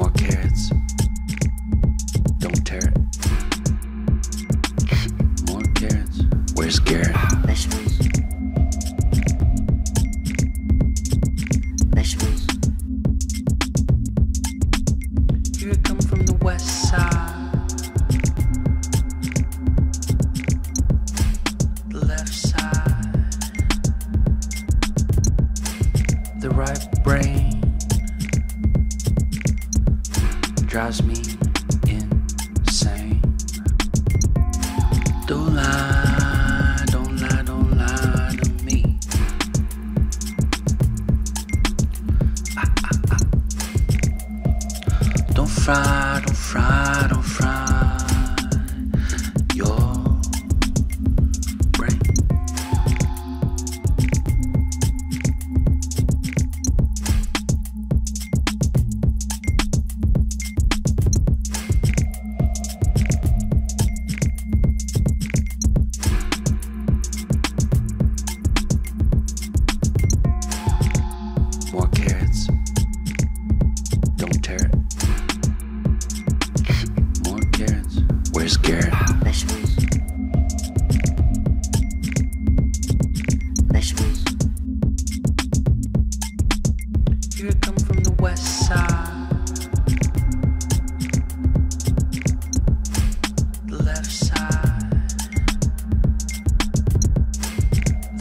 More carrots. Don't tear it. More carrots. Where's Garrett? Vegetables. Vegetables. Here it come from the west side. The left side. The right brain drives me insane. Don't lie, don't lie, don't lie to me. Ah, ah, ah. Don't fry, don't fry,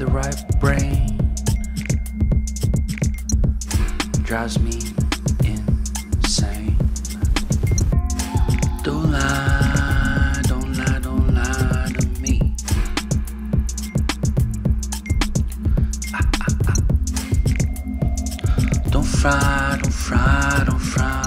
right brain drives me insane. Don't lie, don't lie, don't lie to me. Ah, ah, ah. Don't fry, don't fry, don't fry.